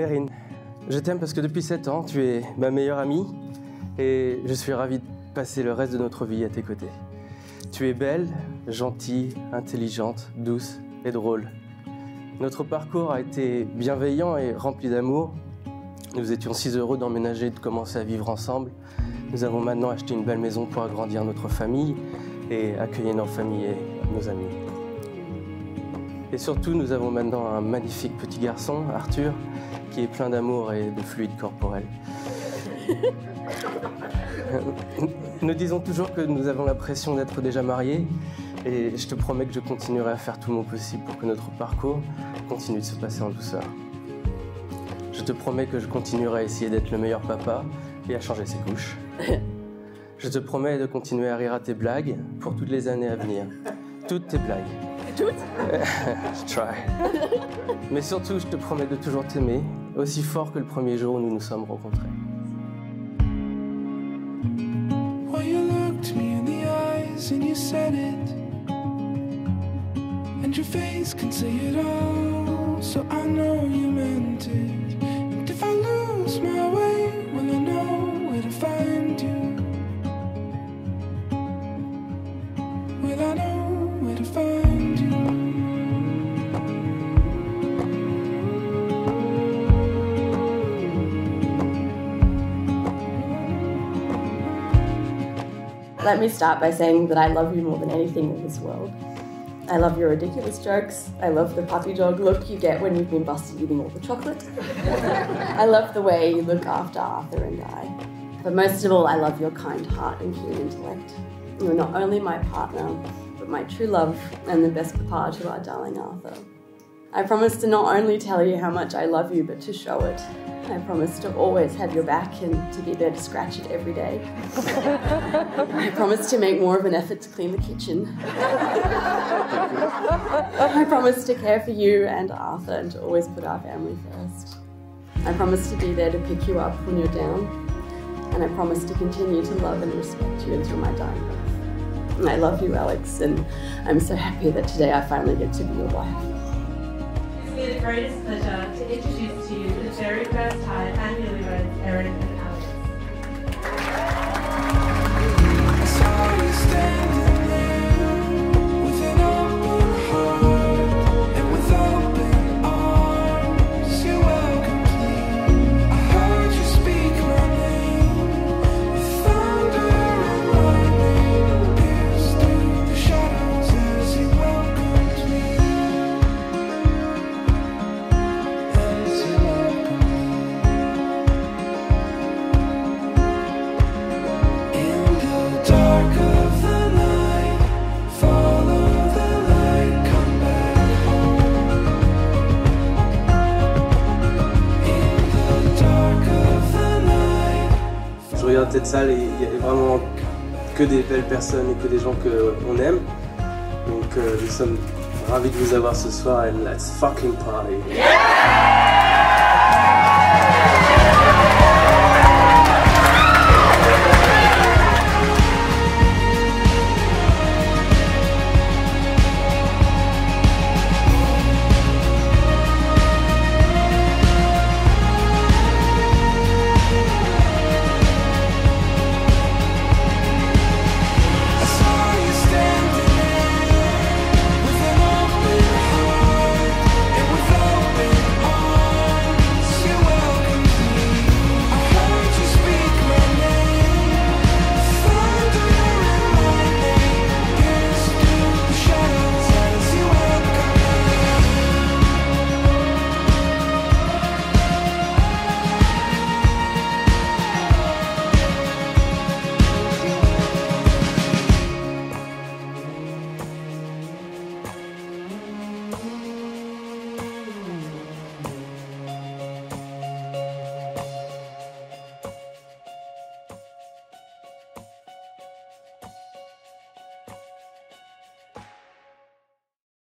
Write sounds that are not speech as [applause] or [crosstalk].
Erin, je t'aime parce que depuis 7 ans, tu es ma meilleure amie et je suis ravi de passer le reste de notre vie à tes côtés. Tu es belle, gentille, intelligente, douce et drôle. Notre parcours a été bienveillant et rempli d'amour. Nous étions si heureux d'emménager et de commencer à vivre ensemble. Nous avons maintenant acheté une belle maison pour agrandir notre famille et accueillir nos familles et nos amis. Et surtout, nous avons maintenant un magnifique petit garçon, Arthur, qui est plein d'amour et de fluide corporel. [laughs] nous disons toujours que nous avons l'impression d'être déjà mariés et je te promets que je continuerai à faire tout mon possible pour que notre parcours continue de se passer en douceur. Je te promets que je continuerai à essayer d'être le meilleur papa et à changer ses couches. [laughs] Je te promets de continuer à rire à tes blagues pour toutes les années à venir. Toutes tes blagues. Toutes? [laughs] Je try. Mais surtout, je te promets de toujours t'aimer, aussi fort que le premier jour où nous nous sommes rencontrés. Well, you looked me in the eyes and you said it. And your face can say it all, so I know you meant it. And if I lose my way, well, I know where to find you. Well, I know Let me start by saying that I love you more than anything in this world. I love your ridiculous jokes. I love the puppy dog look you get when you've been busted eating all the chocolate. I love the way you look after Arthur and I. But most of all, I love your kind heart and keen intellect. You're not only my partner, but my true love and the best papa to our darling Arthur. I promise to not only tell you how much I love you, but to show it. I promise to always have your back and to be there to scratch it every day. I promise to make more of an effort to clean the kitchen. I promise to care for you and Arthur and to always put our family first. I promise to be there to pick you up when you're down. And I promise to continue to love and respect you until my dying breath. I love you, Alex, and I'm so happy that today I finally get to be your wife. The greatest pleasure to introduce to you the very first time and newlyweds, Erin regarde cette salle et il y a vraiment que des belles personnes et que des gens qu'on aime. Donc euh, nous sommes ravis de vous avoir ce soir et let's fucking party.